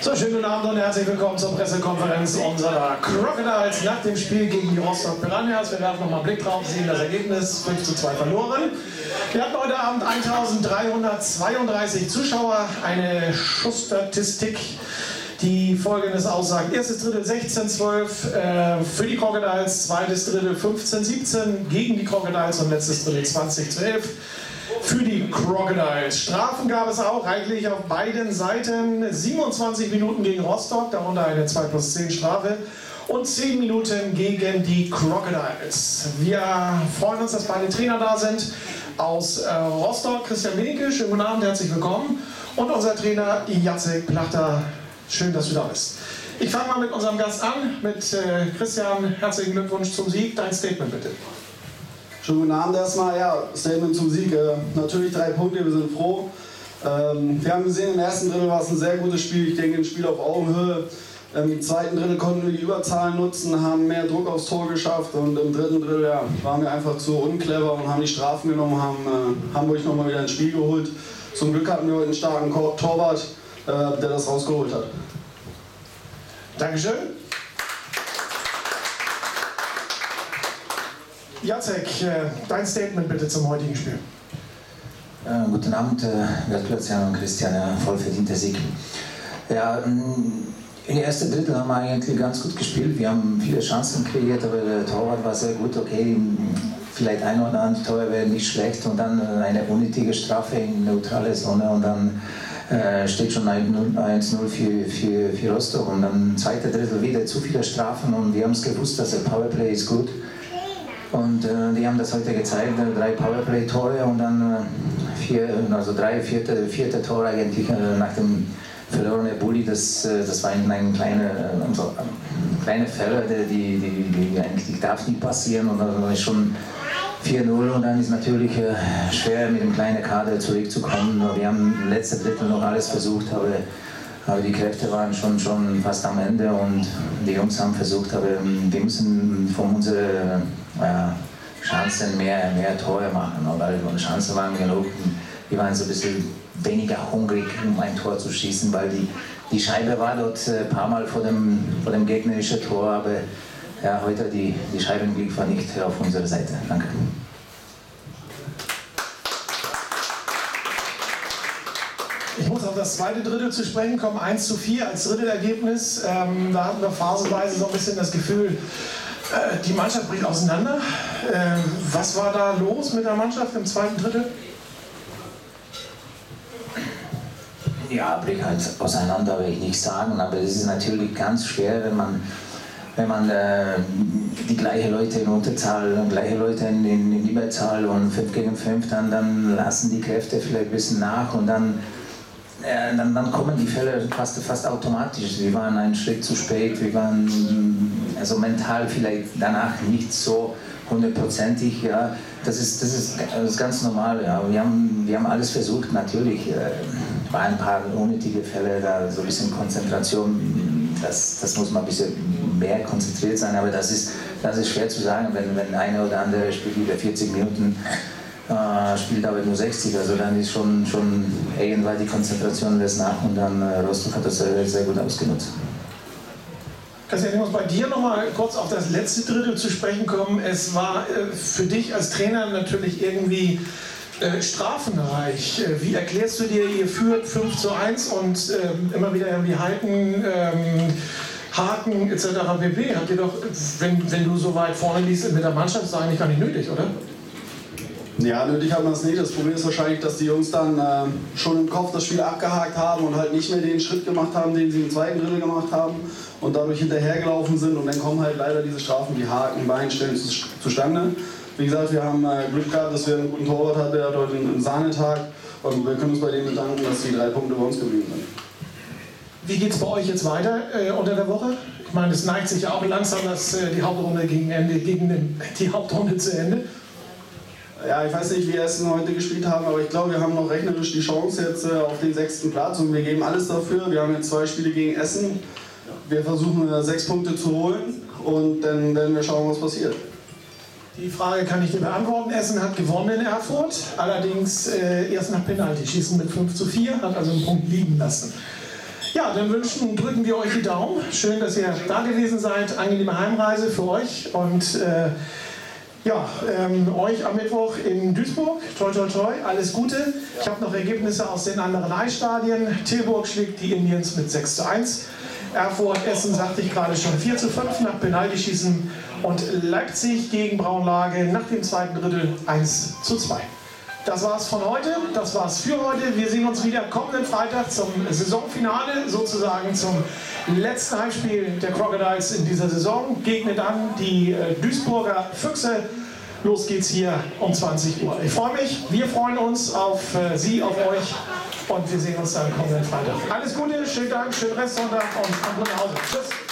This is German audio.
So, schönen guten Abend und herzlich willkommen zur Pressekonferenz unserer Crocodiles nach dem Spiel gegen die Rostock Piranhas. Wir werfen nochmal einen Blick drauf, sehen das Ergebnis 5 zu 2 verloren. Wir hatten heute Abend 1332 Zuschauer, eine Schussstatistik die folgendes aussagt. Erstes Drittel 16-12 äh, für die Crocodiles, zweites Drittel 15-17 gegen die Crocodiles und letztes Drittel 20 11 für die Crocodiles. Strafen gab es auch reichlich auf beiden Seiten. 27 Minuten gegen Rostock, darunter eine 2 plus 10 Strafe und 10 Minuten gegen die Crocodiles. Wir freuen uns, dass beide Trainer da sind. Aus äh, Rostock, Christian Wenke, schönen guten Abend, herzlich willkommen. Und unser Trainer Jacek Plachter, schön, dass du da bist. Ich fange mal mit unserem Gast an, mit äh, Christian. Herzlichen Glückwunsch zum Sieg. Dein Statement bitte. Schönen guten Abend erstmal. Ja, Statement zum Sieg. Äh, natürlich drei Punkte, wir sind froh. Ähm, wir haben gesehen, im ersten Drittel war es ein sehr gutes Spiel. Ich denke, ein Spiel auf Augenhöhe. Im zweiten Drittel konnten wir die Überzahlen nutzen, haben mehr Druck aufs Tor geschafft und im dritten Drittel ja, waren wir einfach zu unclever und haben die Strafen genommen, haben äh, Hamburg nochmal wieder ins Spiel geholt. Zum Glück hatten wir heute einen starken Torwart, der das rausgeholt hat. Dankeschön. Jacek, äh, dein Statement bitte zum heutigen Spiel. Äh, guten Abend, äh, Gratulation und Christian, äh, vollverdienter Sieg. Ja, in der ersten Drittel haben wir eigentlich ganz gut gespielt. Wir haben viele Chancen kreiert, aber der Torwart war sehr gut. Okay, vielleicht ein oder andere Tor wäre nicht schlecht und dann äh, eine unnötige Strafe in neutrale Zone und dann äh, steht schon 1-0 für, für, für Rostock und dann zweiter Drittel wieder zu viele Strafen und wir haben es gewusst, dass der Powerplay ist gut. Und äh, die haben das heute gezeigt, äh, drei Powerplay-Tore und dann äh, vier, also drei, vierte, vierte Tore eigentlich nach dem verlorenen Bulli. Das, das war ein, ein kleine, also, kleine Fälle, die, die, die eigentlich darf nicht passieren und dann schon 4-0 und dann ist natürlich äh, schwer mit dem kleinen Kader zurückzukommen. Wir haben im letzten Drittel noch alles versucht, aber aber die Kräfte waren schon, schon fast am Ende und die Jungs haben versucht, aber ähm, wir müssen von unseren äh, Chancen mehr, mehr Tore machen, weil die Chancen waren genug. Wir waren so ein bisschen weniger hungrig, um ein Tor zu schießen, weil die, die Scheibe war dort ein äh, paar Mal vor dem, vor dem gegnerischen Tor, aber ja, heute die, die Scheibenblick war nicht auf unserer Seite. Danke. Ich muss auf das zweite Drittel zu sprechen kommen. 1 zu 4 als Drittelergebnis. Ähm, da hatten wir phasenweise so ein bisschen das Gefühl, äh, die Mannschaft bricht auseinander. Äh, was war da los mit der Mannschaft im zweiten Drittel? Ja, bricht halt auseinander, will ich nicht sagen, aber es ist natürlich ganz schwer, wenn man wenn man äh, die gleichen Leute in Unterzahl, gleiche Leute in, in, in Überzahl und 5 gegen 5, dann, dann lassen die Kräfte vielleicht ein bisschen nach und dann äh, dann, dann, kommen die Fälle fast, fast automatisch. Wir waren einen Schritt zu spät, wir waren also mental vielleicht danach nicht so hundertprozentig. Ja. Das, ist, das, ist, das ist ganz normal. Ja. Wir, haben, wir haben alles versucht, natürlich. Äh, waren ein paar unnötige Fälle, da so ein bisschen Konzentration, das, das muss man ein bisschen mehr konzentriert sein, aber das ist, das ist schwer zu sagen, wenn, wenn eine oder andere spielt über 40 Minuten äh, spielt aber nur 60, also dann ist schon, schon irgendwann die Konzentration lässt nach und dann äh, Rostock hat das sehr, sehr gut ausgenutzt. Christian, ich muss bei dir nochmal kurz auf das letzte Drittel zu sprechen kommen. Es war äh, für dich als Trainer natürlich irgendwie äh, strafenreich. Äh, wie erklärst du dir, ihr führt 5 zu 1 und ähm, immer wieder irgendwie halten, ähm, Haken etc. pp. Habt ihr doch, wenn, wenn du so weit vorne liest mit der Mannschaft, ist das eigentlich gar nicht nötig, oder? Ja, nötig hat man es nicht. Das Problem ist wahrscheinlich, dass die Jungs dann äh, schon im Kopf das Spiel abgehakt haben und halt nicht mehr den Schritt gemacht haben, den sie im zweiten Drittel gemacht haben und dadurch hinterhergelaufen sind. Und dann kommen halt leider diese Strafen wie Haken, Beinstellen zu, zustande. Wie gesagt, wir haben äh, Glück gehabt, dass wir einen guten Torwart hatten, der hat heute einen, einen Sahnetag. Und wir können uns bei denen bedanken, dass die drei Punkte bei uns geblieben sind. Wie geht es bei euch jetzt weiter äh, unter der Woche? Ich meine, es neigt sich ja auch langsam dass, äh, die Hauptrunde gegen Ende, gegen den, die Hauptrunde zu Ende. Ja, ich weiß nicht, wie Essen heute gespielt haben, aber ich glaube, wir haben noch rechnerisch die Chance jetzt äh, auf den sechsten Platz und wir geben alles dafür. Wir haben jetzt zwei Spiele gegen Essen. Wir versuchen äh, sechs Punkte zu holen und dann werden wir schauen, was passiert. Die Frage kann ich dir beantworten. Essen hat gewonnen in Erfurt, allerdings äh, erst nach Penalty. Schießen mit 5 zu 4, hat also einen Punkt liegen lassen. Ja, dann wünschen, drücken wir euch die Daumen. Schön, dass ihr da gewesen seid. Angenehme Heimreise für euch und äh, ja, ähm, euch am Mittwoch in Duisburg. Toi, toi, toi, alles Gute. Ich habe noch Ergebnisse aus den anderen Eisstadien. Tilburg schlägt die Indians mit 6 zu 1. Erfurt, Essen, sagte ich gerade schon, 4 zu 5 nach Penaltyschießen und Leipzig gegen Braunlage nach dem zweiten Drittel 1 zu 2. Das war's von heute, das war's für heute. Wir sehen uns wieder kommenden Freitag zum Saisonfinale, sozusagen zum letzten Heimspiel der Crocodiles in dieser Saison. Gegnet dann die äh, Duisburger Füchse. Los geht's hier um 20 Uhr. Ich freue mich, wir freuen uns auf äh, Sie, auf euch und wir sehen uns dann kommenden Freitag. Alles Gute, schönen Dank, schönen Restsonntag und ab nach Hause. Tschüss.